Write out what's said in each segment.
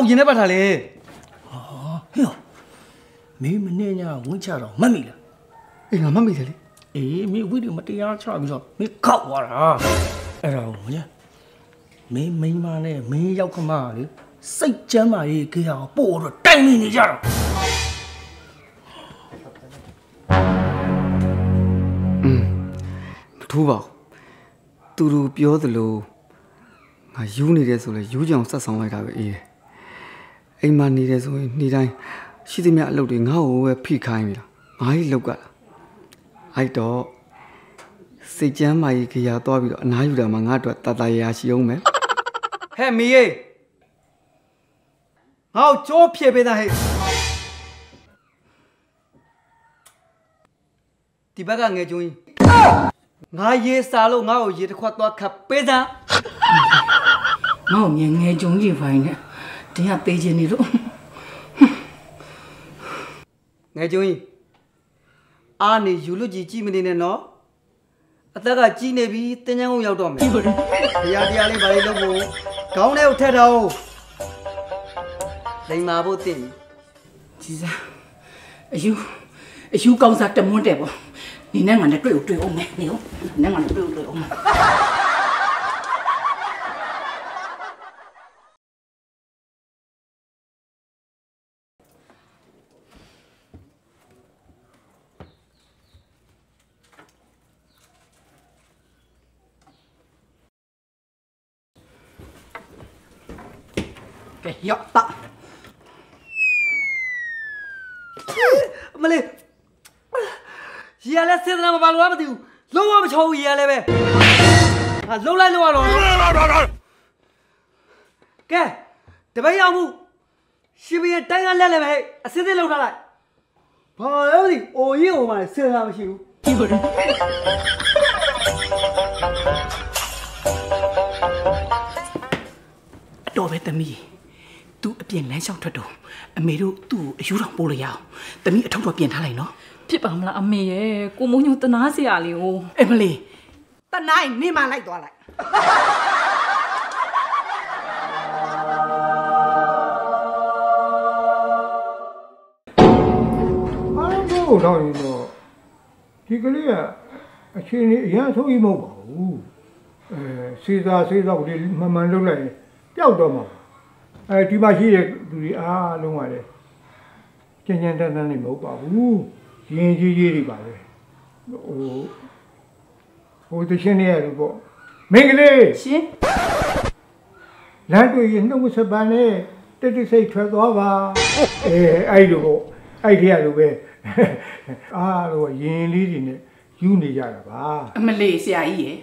ကိုရင်ထဲပတ်ထားလဲဟေ့မင်းမနေ့ညဝင်းချတော့မှတ်မိလားအေးငါမမိတယ်လေအေးမင်းဝိတုမတရားချပြီးတော့မင်းခောက်သွားတာအဲ့ဒါကိုညမင်းမိန်းမနဲ့မင်းရောက်ခမကလေစိတ်ကြမ်းမာရေးခေအောင်ပို့တော့တိုင်နေနေကြတော့မထူးပါဘူးသူတို့ပြောသလိုငါယူနေတယ်ဆိုလဲယူကြောင်ဆက်ဆောင်လိုက်တာပဲအေးတယ် အိမ်မှာနေတယ်ဆိုရင်နေ့တိုင်းရှိသမျှအလုပ်တွေငါ့ကိုပဲဖိခိုင်းနေတာငါ့ကြီးလောက်ကလာအဲ့တော့စိတ်ကြမ်းမာကြီးခရာသွားပြီးတော့အနားယူတာမှငါ့အတွက်တတရာရှိအောင်မယ်ဟဲ့မီယေငါ့ကိုကြောဖြည့်ပေးတာဟဲ့ဒီဘက်ကငယ်ကျွင်းငါရေစားလို့ငါ့ကိုရေတစ်ခွက်သွားခပ်ပေးစမ်းငေါ့ငယ်ငယ်ကြုံကြီးဖိုင်းနဲ့ တရားသေးခြင်းနေလို့ငယ်ကျွင်းအာနေယူလို့ကြီးကြီးမနေနဲ့နော်အသက်ကကြီးနေပြီတင်းချမ်းကုန်ရောက်တော့မယ်တရားတရားလေးဗာလေးလုပ်ဖို့ခေါင်းထဲကိုထက်တော့လိန်မာဖို့တင်ပြီကြီးစားအယူအယူကောင်းစားတမွန်းတယ်ပေါ့နေနဲ့ငါနဲ့တွေ့ကိုတွေ့အောင်မယ်နေဟုတ်နဲ့ငါနဲ့တွေ့ကိုတွေ့အောင်မယ် ကဲရောက်တာအမလေးရီရလဲစေတနာမပါလို့မသိဘူးလုံးဝမချောဘူးရီရလဲပဲဟာလုံးလိုက်လုံးရတော့ကဲတပည့်ရောက်မှုရှင်ဘီတိုင်းကလက်လည်းပဲအစစ်စစ်လောက်ထားလိုက်ဘာလဲမသိအိုရင်အိုမှစေတနာမရှိဘူးဒီပါအတော်ပဲသမီးသူအ ပြင်လမ်းလျှောက်ထွက်တော့အမေတို့သူ့ကိုအယူတော်ပို့လို့ရအောင်သမီးအထောက်တော့ပြင်ထားလိုက်နော်ဖြစ်ပါမလားအမေရဲ့ကိုမုံညုံတနာစရာလေးကိုအမလီတနိုင်နေမလိုက်သွားလိုက်အားလုံးတော့တော့ရင်တော့ဒီကလေးကအချင်းကြီးအရင်ဆုံးကြီးမဟုတ်ပါဘူးအဲစေးစားစေးစားကိုဒီမှန်မှန်လုပ်လိုက်ရင်ပျောက်တော့မှာ အဲဒီမှာရှိတဲ့လူတွေအားလုံးကလည်းကျဉ်ကျဉ်တန်းတန်းနေမဟုတ်ပါဘူးရင်ကြီးကြီးတွေပါပဲဟိုဟိုတချင်းနေရတယ်ပေါ့မင်္ဂလေးရှင်လမ်းတွေ့ရင်နှုတ်ဆက်ပန်းနဲ့တက်တက်စိတ်ထွက်သွားပါအဲအဲ့လိုပေါ့အဲ့ဒီရလိုပဲအားလို့ရင်လေးတွေနဲ့ယူနေကြတာပါအမလီဆရာကြီးရဲ့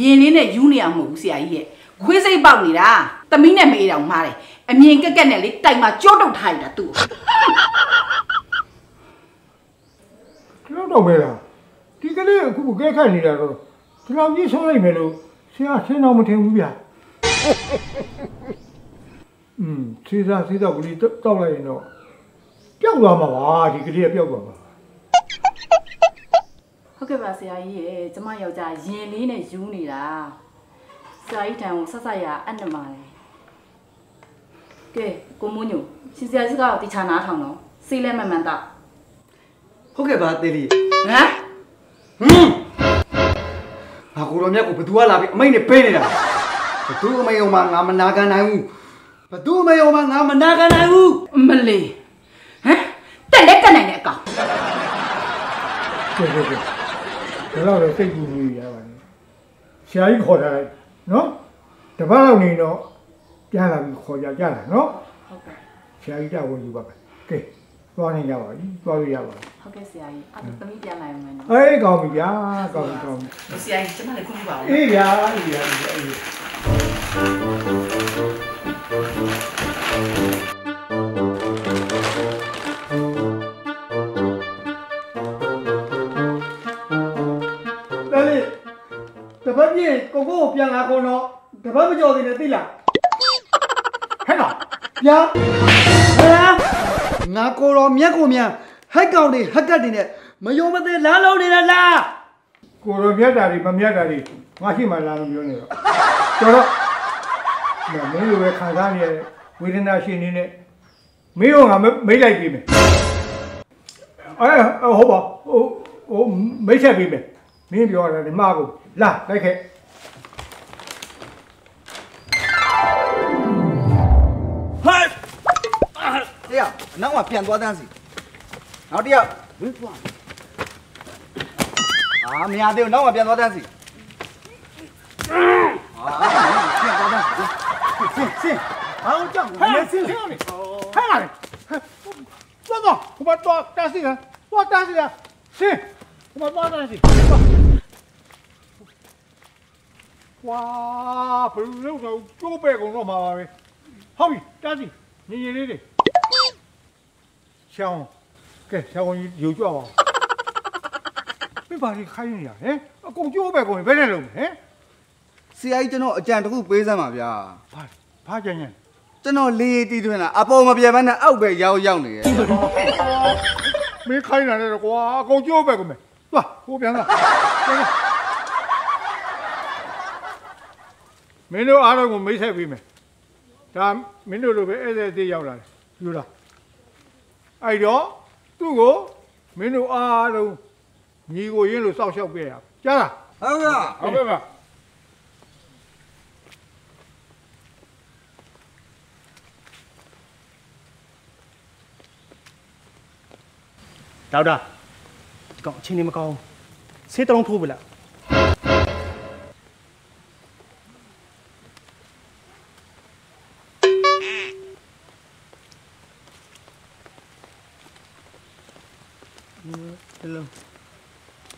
ရင်လေးနဲ့ယူနေအောင်မဟုတ်ဘူးဆရာကြီးရဲ့ ခွေးစိတ်ပေါက်နေတာသမီးနဲ့မေးတောင်မှားတယ်အမြင်ကက်ကက်နဲ့လေတိုင်မှာကြောတုတ်ထားရတာသူ့ကိုကျွန်တော်တော့မဲလားဒီကလေးအခုကဲခတ်နေတာတော့ဒီလောက်ကြီးဆုံးလိုက်မယ်လို့ဆရာဆင်းတော့မထင်ဘူးဗျာอืมစီစားစီစားကလေးတောက်လိုက်ရင်တော့ပျောက်သွားမှာပါဒီကလေးကပျောက်သွားမှာဟုတ်ကဲ့ပါဆရာကြီးရဲ့ကျမယောက်ျားရင်လေးနဲ့ယူနေတာ ဆရာကြီးတန်ကိုဆက်ဆက်ရအပ်နေပါတယ်ကဲကိုမုံညုံရှင်ဆရာစကားကိုတိချာနားထောင်တော့စိတ်လဲမှန်မှန်တော့ဟုတ်ကဲ့ပါတေးလီဟမ်ဟွန်းငါကိုတော်မြတ်ကိုဘသူကလာပြီးအမိတ်နဲ့ပေးနေတာဘသူအမိတ်အောင်မှငါမနာခံနိုင်ဘူးဘသူအမိတ်အောင်မှငါမနာခံနိုင်ဘူးအမလီဟမ်တက်လက်တက်နိုင်တဲ့အကောင်ကဲကဲကဲဒါတော့စိတ်ကူးကြီးရပါတယ်ဆရာကြီးခေါ်ထားလိုက် နော်တပတ်လောက်နေတော့ပြန်လာပြီးခေါ်ကြကြတာနော်ဟုတ်ကဲ့ဆရာကြီးကြဝင်ယူပါမယ်ကဲသွားနေကြပါပြီသွားလို့ရပါပြီဟုတ်ကဲ့ဆရာကြီးအဲ့ဒါသမီးပြန်လာအောင်မယ်နော်အေးကောင်းပြီဗျာကောင်းပြီကောင်းပြီဆရာကြီးကျမလည်းခွင့်ပြုပါဦးအေးဗျာအေးဗျာအေးတ ပြန်လာကုန်တော့တပတ်မကြော်သေးနဲ့သိလားဟဲ့လားဗျာဟဲ့ငါကိုတော်မြတ်ကိုမြန်ဟက်ကောင်တွေဟက်ကတ်တွေနဲ့မယုံမသေးလားလုံးနေတာလားကိုရောမြတ်တာတွေမမြတ်တာတွေငါရှိမှလာလို့ပြောနေတော့တော်တော့မင်းလိုပဲခံစားနေရတဲ့ဝေဒနာရှင်နေနဲ့မင်းကငါမိတ်လိုက်ပြီမယ်အဲဟုတ်ပါဟိုဟိုမိတ်ဆက်ပြီမယ်မင်းပြောရတယ်မှားကိုလာလိုက်ခဲ့ အနောက်မှာပြန်သွားတန်းစီနောက်တစ်ယောက်ဝင်းသွားအာမရသေးဘူးနောက်မှာပြန်သွားတန်းစီအာပြန်သွားတန်းစီစင်စင်အော်ကြောက်ဟဲ့နေဆစင်င်းနေဟဲ့လာသွားတော့ဟိုဘတော့တားစီကသွားတားစီကဆင်းဟိုဘတော့တားစီဝါဘယ်လိုလုပ်တော့ကျိုးပဲကုန်တော့မှာပါပဲဟုတ်ပြီတားစီညီညီလေးတွေ ရှောင်းကဲရှောင်းကြီးယူကြပါဦးပြပါလိခိုင်းနေရဟဲ့အကုန်ကျိုးပဲကုန်ဘယ်နဲ့လုံးဟဲ့ဆရာကြီးကျွန်တော်အကြံတစ်ခုပေးစမ်းပါဗျာဘာဘာကြမ်းကြမ်းကျွန်တော်လေးတီးထွင်းတာအပေါ်မပြေဘဲနဲ့အောက်ပဲရောက်ရောက်နေရဲ့မင်းခိုင်းလာတယ်ကွာအကုန်ကျိုးပဲကုန်မယ်သွားဟိုပြန်လာပြန်လာမင်းတို့အားလုံးကိုမိတ်ဆက်ပြီးမယ်ဒါမင်းတို့လိုပဲဧည့်သည်အသေးရောက်လာတယ်ယူလာ အဲ့တော့သူ့ကိုမင်းတို့အားလုံးညီကိုရင်းလို့စောက်ရှောက်ပေးရကြားလားဟုတ်ကဲ့ဟုတ်ကဲ့ပါဒေါက်တာဒီကောင်အချင်းနေမကောင်းဆေးတလုံးထိုးပြီလားဒီ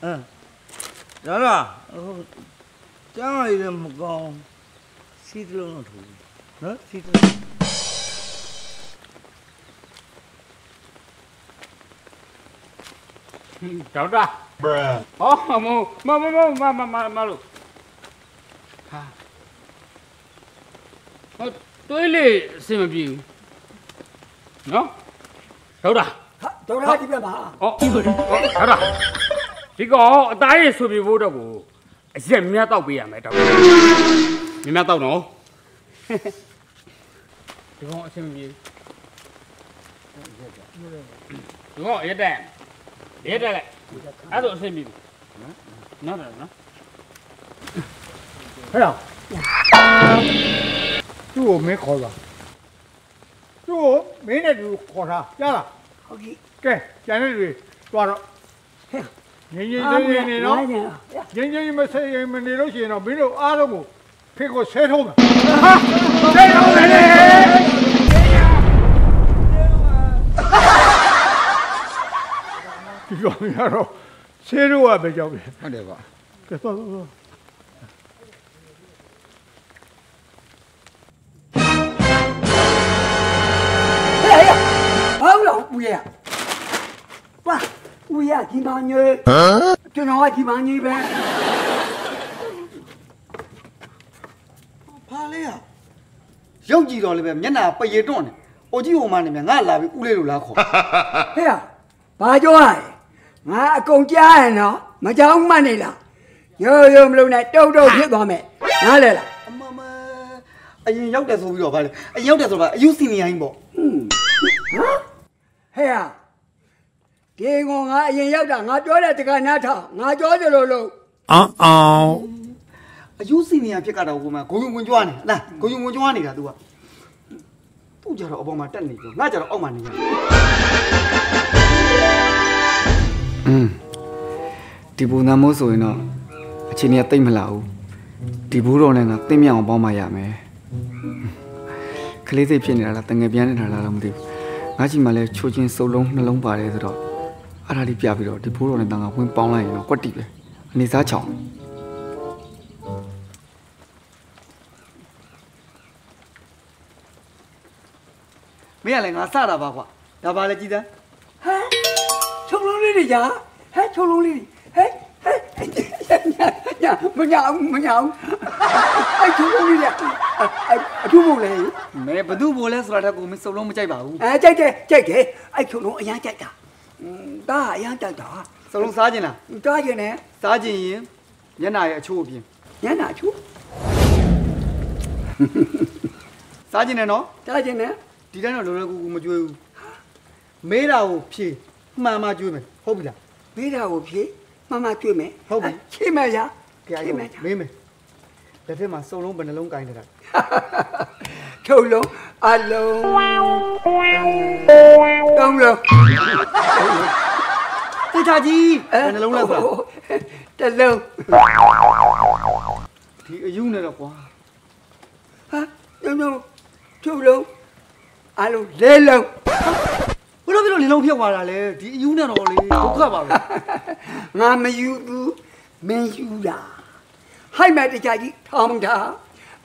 အဲဒါလားဟိုကျမ်းရည်မကောင်းစီးတလုံးတော့ထူနော်စီးတလုံးဒေါက်တာဟောမမမမမမမမလို့ဟာဟောတွေးလေအဆင်မပြေဘူးနော်ဒေါက်တာ ဒေါက်တာဒီပြပါဟောဒေါက်တာဒီကောင်အသားရည်ဆွေပြေဖို့တော့ကိုအရက်မြတ်တော့ပေးရမယ်ဒေါက်တာမြတ်မြတ်တော့နော်ဒီကောင်အဆင်မပြေဘူးဒီကောင်အရက်တက်ရက်တက်လိုက်အဲ့ဒါအဆင်ပြေပြီနော်နော်နော်ဟဲ့လားသူ့ကိုမင်းခေါ်လာသူ့ကိုမင်းနဲ့သူခေါ်ထားကြားလား ဟုတ်ကဲ့ကဲကျန်တဲ့တွေသွားတော့ငင်းငင်းလေးလေးနေနော်ငင်းငင်းမဆေးရင်မနေလို့ရှိရင်တော့မင်းတို့အားလုံးကိုဖိတ်ကိုဆဲထုံးမယ်ဟာဆဲထုံးမယ်လေဒီကောင်ရတော့ဆဲတော့ပဲကြောက်တယ်ဟုတ်တယ်ပါကဲသွားသွား ဦးရပါဦးရဒီမညေဟမ်ကျွန်တော်ကဒီမညေပဲဖားလေးอ่ะရုပ်ကြည့်တော့လည်းပဲမျက်နှာပရေတွန့်တယ်အိုကြီးဟိုမှနေမြငါလာပြီးဥလေးလိုလားခေါ်ဟဲ့ဘာကြောရငါအကုန်ကြားရနော်မကြောက်မှနေလားရိုးရိုးမလုံးနဲ့တုတ်တုတ်ဖြစ်သွားမယ်နားလဲလားအမမအရင်ရောက်တယ်ဆိုပြီးတော့ဗါလေအရင်ရောက်တယ်ဆိုတာအယူစီနီယိုင်းပေါ့ဟဲ့ ဒီကောင်ငါအရင်ရောက်တာငါပြောတဲ့တကနားထောင်ငါပြောကြလို့လို့ အယူစီနီယိုင်းဖြစ်ကတော့ဟိုမှာဂုံယုံဝင်ကြွားနေလားဂုံယုံဝင်ကြွားနေတာ तू ကသူ့ကြတော့အပေါ်မှာတက်နေပြောငါကြတော့အောက်မှာနေရอืมဒီဘူနာမိုးဆိုရင်တော့အချိန်ကြီးတိတ်မလာဘူးဒီဘူးတော်နဲ့ငါသိမ့်မြောင်အောင်ပေါင်းမရမယ်ကလေးစိတ်ဖြစ်နေတာလားတငယ်ပြန်နေတာလားတော့မသိဘူး ငါချီမှလည်းချိုးချင်းစုပ်လုံးနှလုံးပါတယ်ဆိုတော့အဲ့ဒါလေးပြပြီးတော့ဒီဘူးတော်နဲ့တန်ခါဝင်ပေါင်းလိုက်ရင်တော့ကွက်တီပဲအနေစားချောင်းမင်းကလည်းငါစတာပါကွာဒါပါလေကြည်သားဟမ်ချုံလုံးလေးတွေညာဟဲ့ချုံလုံးလေးတွေဟဲ့ဟဲ့ ညာမညာမညာအဲ့ချုံလုံးလေးတွေအထူးမို့လေမဲဘသူ့ဘိုလဲဆိုတာတက်ကိုမင်းစုပ်လုံးမကြိုက်ပါဘူးအဲကြိုက်တယ်ကြိုက်တယ်အဲ့ချုံလုံးအရန်ကြိုက်တာဒါအရန်ကြိုက်တာစုပ်လုံးစားကျင်လားတားကျင်တယ်စားကျင်ရင်မျက်နှာရဲ့အချိုးအပြင်ညနာချူစားကျင်တယ်နော်တားကျင်တယ်ဒီတိုင်းတော့လောလောကူကူမကြွေးဘူးမေးတာကိုဖြေမှန်မှကြွေးမယ်ဟုတ်ပြီလားမေးတာကိုဖြေ မမကျွေးမယ်ဟုတ်ပြီချိမယ်ရာကြည့်ရချိအောင်မယ်မေးမယ်လက်ထက်မှာစုံလုံးဘယ်နှလုံးကင်နေတာထုတ်လုံးအလုံးတုံးလုံးတိတ်ချကြီးဘယ်နှလုံးလဲဆိုတာတစ်လုံးဒီအယူနဲ့တော့ကွာဟာညုံညုံထုတ်လုံးအလုံးလေးလုံး ဘယ်လိုဖြစ်လို့လေလုံးဖြုတ်သွားတာလဲဒီအယူနဲ့တော့လေဒုက္ခပါပဲငါမယူဘူးမင်းယူတာဟိုက်မဲ့တကြကြီးထောင်းတာ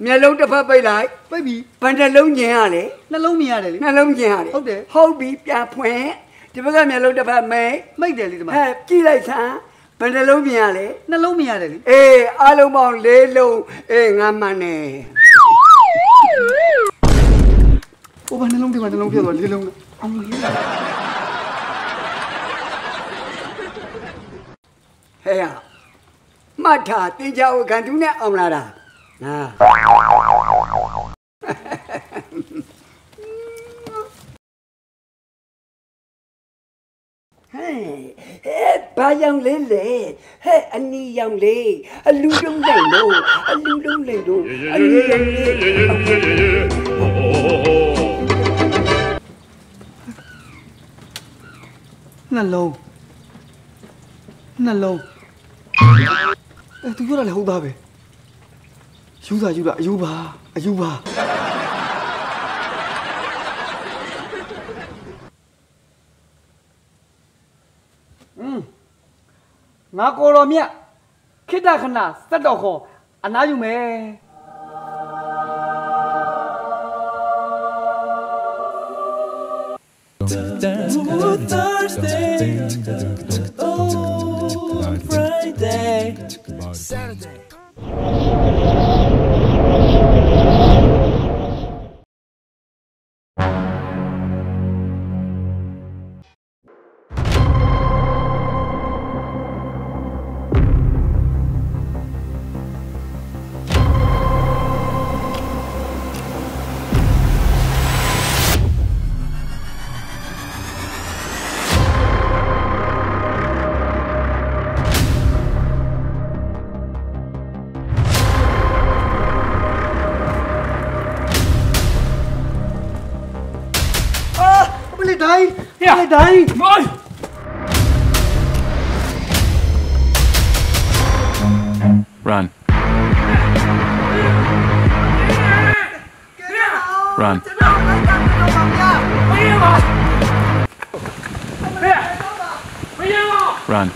မျက်လုံးတစ်ဖက်ပိတ်လိုက်ပိတ်ပြီဘယ်နှလုံးကျင်ရလဲနှလုံးမြင်ရတယ်လေနှလုံးကျင်ရတယ်ဟုတ်တယ်ဟုတ်ပြီပြန်ဖွင့်ဒီဘက်ကမျက်လုံးတစ်ဖက်မိတ်မိတ်တယ်လေဒီမှာဟဲ့ကြည့်လိုက်စမ်းဘယ်နှလုံးကျင်ရလဲနှလုံးမြင်ရတယ်လေအေးအလုံးပေါင်းလေးလုံးအေးငါမှန်နေဟိုဘာနှလုံးဒီမှာနှလုံးဖြုတ်သွားလေးလုံးနဲ့ အောင်လေးဟဲ့ရမှတ်ထားတင်ကြဝခံသူနဲ့အောင်လာတာဟာဟဲ့ဟဲ့ဘာရောင်လေးလေဟဲ့အနီရောင်လေးအလူတုံးလိုက်လို့အလူတုံးလိုက်လို့အနီရောင်လေး နှလုံးနှလုံးအဲသူပြောတာလေဟုတ်သားပဲယူတာယူတာအယူပါအယူပါอืมငါကိုတော်မြတ်ခိတ္တခဏစက်တော်ခေါ်အနားယူမယ် Oh, Thursday. Oh, Friday. Saturday. Run. မင်းပါဟဲ့မင်းပါ Run.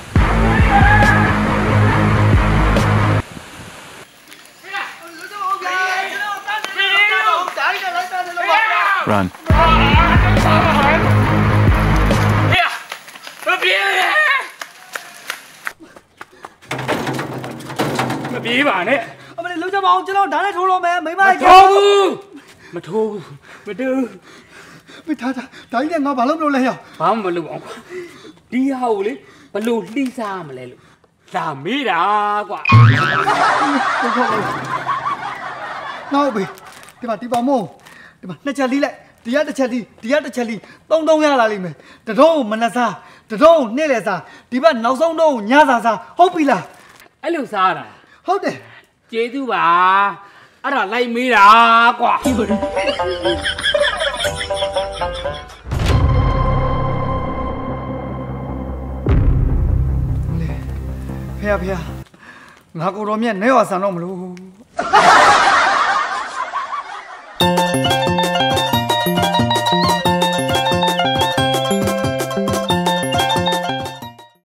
Run. ဟဲ့မပြေးနဲ့မပြေးပါနဲ့အမလေးလုံးချမအောင်ကျွန်တော်ဓာတ်နဲ့ထိုးလို့ မယ်မိမမထိုးဘူးမထိုးဘူးမထိုးမိသားတာဒါကြီးနဲ့ငါဘာလုပ်မလို့လဲဟောဘာမှမလုပ်အောင်ကွာဒီဟာကိုလေဘလို့လှိစားမလဲလို့လာမေးတာကွာနောက်ပြီဒီမှာဒီပါမို့ဒီမှာနှစ်ချက်လီးလိုက်ဒီကတစ်ချက်လီးဒီကတစ်ချက်လီးသုံးသုံးရလာလိမ့်မယ်တတော်မနက်စားတတော်နေ့လယ်စားဒီဘက်နောက်ဆုံးတော့ညစားစားဟုတ်ပြီလားအဲ့လိုစားတာဟုတ်တယ်ကျေးဇူးပါ အဲ့ဒါလိုက်မေးတာကွာဖေရဖေရငါကိုတော်မြတ်နဲဝါဆန်တော့မလို့